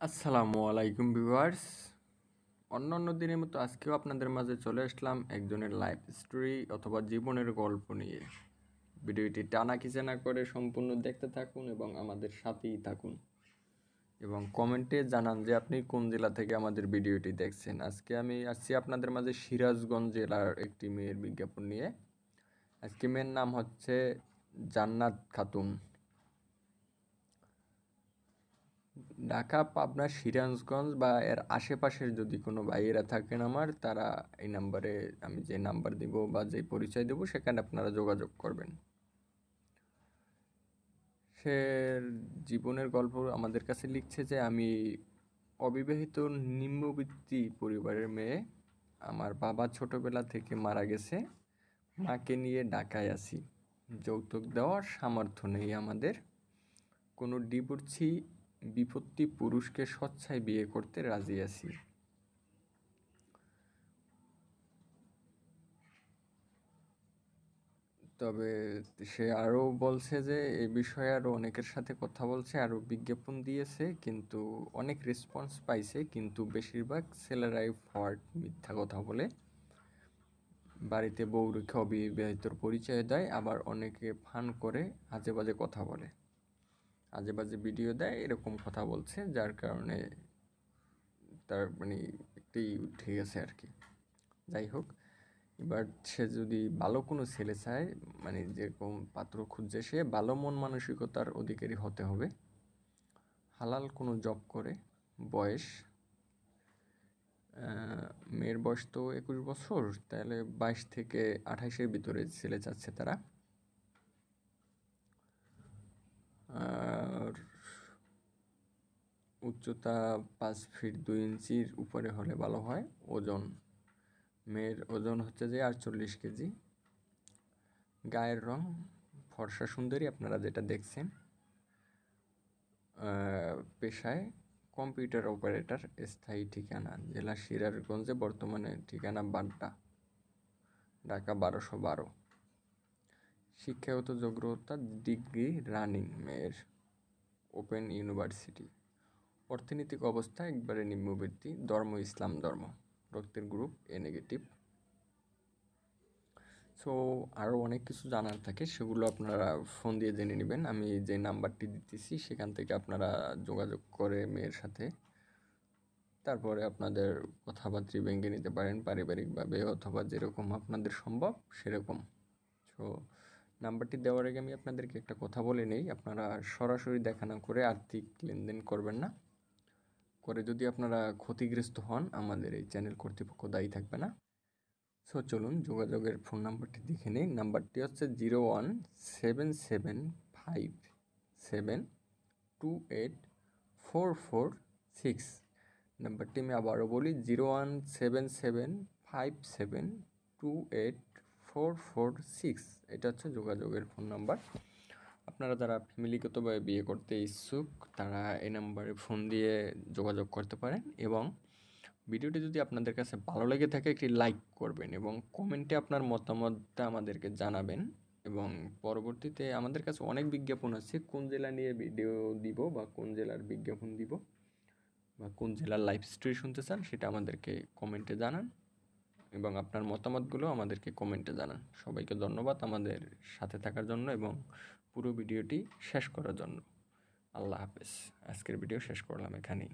আসসালামু আলাইকুম ভিউয়ার্স। অন্য অন্য দিনের মতো আজকেও আপনাদের মাঝে চলে আসলাম একজনের লাইফ স্টোরি অথবা জীবনের গল্প নিয়ে। ভিডিওটি টানা না করে সম্পূর্ণ দেখতে থাকুন এবং আমাদের সাথেই থাকুন। এবং কমেন্টে জানান যে আপনি কোন জেলা থেকে আমাদের ভিডিওটি দেখছেন। আজকে আমি আসছি আপনাদের মাঝে সিরাজগঞ্জ জেলার একটি মেয়ের বিজ্ঞাপন নিয়ে। আজকে মেয়ের নাম হচ্ছে জান্নাত খাতুন। ঢাকা, পাবনা, সিরাজগঞ্জ বা এর আশেপাশের যদি কোনো ভাইয়েরা থাকেন আমার, তারা এই নাম্বারে আমি যে নাম্বার দিব বা যে পরিচয় দেব, সেখানে আপনারা যোগাযোগ করবেন। সে জীবনের গল্প আমাদের কাছে লিখছে যে, আমি অবিবাহিত নিম্নবৃত্তি পরিবারের মেয়ে। আমার বাবা ছোটবেলা থেকে মারা গেছে। মাকে নিয়ে ঢাকায় আছি। যৌতুক দেওয়ার সামর্থ্য নেই আমাদের। কোনো ডিভোর্সি বিপত্তি পুরুষকে স্বচ্ছায় বিয়ে করতে রাজি আছি। তবে সে আরও বলছে যে এই বিষয়ে আরও অনেকের সাথে কথা বলছে, আরও বিজ্ঞাপন দিয়েছে, কিন্তু অনেক রেসপন্স পাইছে, কিন্তু বেশিরভাগ ছেলেরাই ফল্ট মিথ্যা কথা বলে। বাড়িতে বউ রেখে অবিবাহিতর পরিচয় দেয়, আবার অনেকে ফান করে আজে বাজে কথা বলে। আজে বাজে ভিডিও দেয়, এরকম কথা বলছে, যার কারণে তার মানে একটি উঠে গেছে আর কি। যাই হোক, এবার সে যদি ভালো কোনো ছেলে চায় মানে যেরকম পাত্র খুঁজছে, সে ভালো মন মানসিকতার অধিকারী হতে হবে। হালাল কোনো জব করে, বয়স মেয়ের বয়স তো একুশ বছর, তাহলে বাইশ থেকে আঠাইশের ভিতরে ছেলে চাচ্ছে তারা। আর উচ্চতা পাঁচ ফিট দুই ইঞ্চির উপরে হলে ভালো হয়। ওজন, মেয়ের ওজন হচ্ছে যে আটচল্লিশ কেজি গায়ের রং, ফর্সা সুন্দরী আপনারা যেটা দেখছেন। পেশায় কম্পিউটার অপারেটর স্থায়ী ঠিকানা, জেলা সিরাজগঞ্জে বর্তমানে ঠিকানা বাড্ডা, ঢাকা বারোশো বারো। শিক্ষাগত যোগ্যতা ডিগ্রি রানিং মেয়ের ওপেন ইউনিভার্সিটি। অর্থনৈতিক অবস্থা একবারে নিম্নবৃত্তি, ধর্ম ইসলাম ধর্ম। রক্তের গ্রুপ এ নেগেটিভ। সো আরও অনেক কিছু জানার থাকে, সেগুলো আপনারা ফোন দিয়ে জেনে নেবেন। আমি যে নাম্বারটি দিতেছি, সেখান থেকে আপনারা যোগাযোগ করে মেয়ের সাথে। তারপরে আপনাদের কথাবার্তা ভেঙে নিতে পারেন পারিবারিকভাবে, অথবা যেরকম আপনাদের সম্ভব, সেরকম। সো নাম্বারটি দেওয়ার আগে আমি আপনাদেরকে একটা কথা বলে নেই। আপনারা সরাসরি দেখা না করে আর্থিক লেনদেন করবেন না। করে যদি আপনারা ক্ষতিগ্রস্ত হন, আমাদের এই চ্যানেল কর্তৃপক্ষ দায়ী থাকবে না। সো চলুন, যোগাযোগের ফোন নাম্বারটি দেখে নিই। নাম্বারটি হচ্ছে zero one seven seven five seven two eight four four six. নাম্বারটি আমি আবারও বলি, zero one seven seven five seven two eight four four six এটা হচ্ছে যোগাযোগের ফোন নাম্বার আপনারা যারা ফ্যামিলিগতভাবে বিয়ে করতে ইচ্ছুক, তারা এই নাম্বারে ফোন দিয়ে যোগাযোগ করতে পারেন এবং ভিডিওটি যদি আপনাদের কাছে ভালো লেগে থাকে, একটি লাইক করবেন এবং কমেন্টে আপনার মতামতটা আমাদেরকে জানাবেন এবং পরবর্তীতে আমাদের কাছে অনেক বিজ্ঞাপন আছে। কোন জেলা নিয়ে ভিডিও দিব বা কোন জেলার বিজ্ঞাপন দিব বা কোন জেলার লাইফ স্টোরি শুনতে চান, সেটা আমাদেরকে কমেন্টে জানান। এবং আপনার মতামতগুলো আমাদেরকে কমেন্টে জানান। সবাইকে ধন্যবাদ আমাদের সাথে থাকার জন্য এবং পুরো ভিডিওটি শেষ করার জন্য। আল্লাহ হাফেজ। আজকের ভিডিও শেষ করলাম এখানেই।